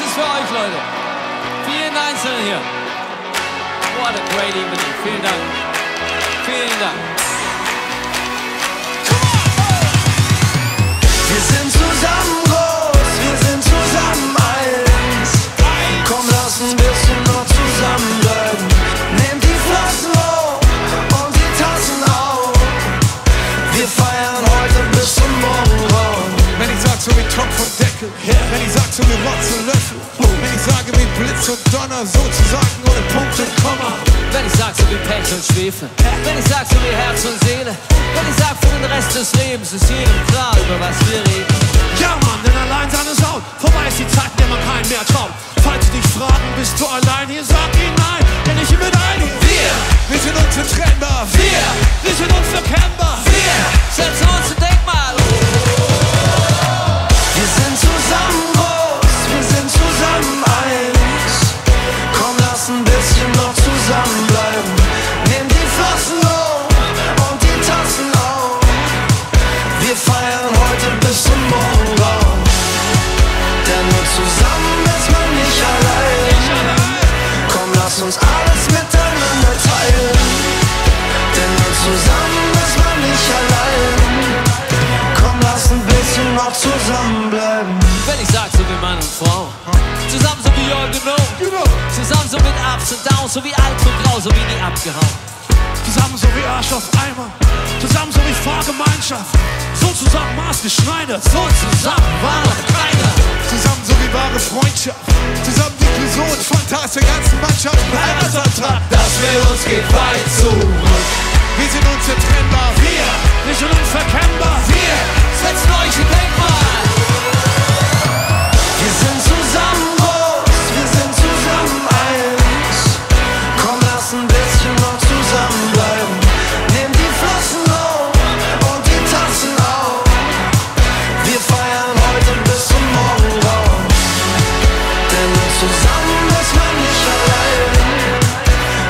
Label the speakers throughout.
Speaker 1: ist für euch, Leute. Jeden Einzelnen hier. What a great evening. Vielen Dank. Vielen Dank.
Speaker 2: Und
Speaker 3: Löffel, wenn ich sage wie Blitz und Donner, sozusagen ohne Punkt und Komma.
Speaker 1: Wenn ich sag so wie Pech und Schwefel, wenn ich sag so wie Herz und Seele, wenn ich sag für den Rest des Lebens ist jedem klar, über was wir reden.
Speaker 3: Ja, Mann, denn allein seine Sau. Vorbei ist die Zeit, in der man keinen mehr traut. Falls sie dich fragen, bist du allein hier, sag ihnen nein, denn ich bin mit ein.
Speaker 1: Wir,
Speaker 3: Wir sind unzertrennbar.
Speaker 1: wir,
Speaker 3: Wir sind unverkennbar.
Speaker 1: wir setzen uns
Speaker 2: die Flossen hoch und die Tassen auf. Wir feiern heute bis zum Morgengrauen. Denn nur zusammen ist man nicht allein. Komm, lass uns alles miteinander teilen. Denn nur zusammen ist man nicht allein. Komm, lass ein bisschen noch zusammenbleiben.
Speaker 1: Wenn ich sag so wie Mann und Frau, zusammen so wie All Genau, zusammen so mit Ups und Downs, so wie alt und grau, so wie nie abgehauen.
Speaker 3: Arsch auf Eimer. Zusammen so wie Fahrgemeinschaft. So zusammen maßgeschneidert.
Speaker 1: So zusammen war noch keiner.
Speaker 3: Zusammen so wie wahre Freundschaft. Zusammen die Person, Fantas der ganzen Mannschaft. Ein Heiratsantrag.
Speaker 1: Das für uns geht weit zurück.
Speaker 2: Zusammen ist man nicht allein.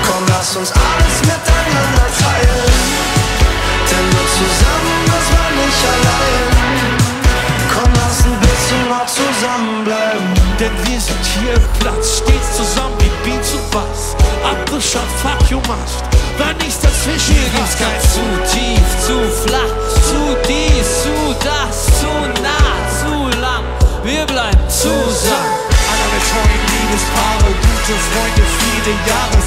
Speaker 2: Komm, lass uns alles miteinander teilen. Denn zusammen ist man nicht allein. Komm, lass ein bisschen noch zusammenbleiben.
Speaker 3: Denn wir sind hier im Platz, stets zusammen wie Beats und Bass. Abgeschafft, fuck you must. Weil nichts dazwischen
Speaker 1: Hier gibt's kein zu tief,
Speaker 3: Worte freuen Friede, Jahre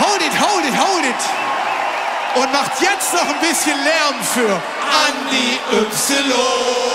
Speaker 3: Hold it, hold it, hold it! Und macht jetzt noch ein bisschen Lärm für Andi Y.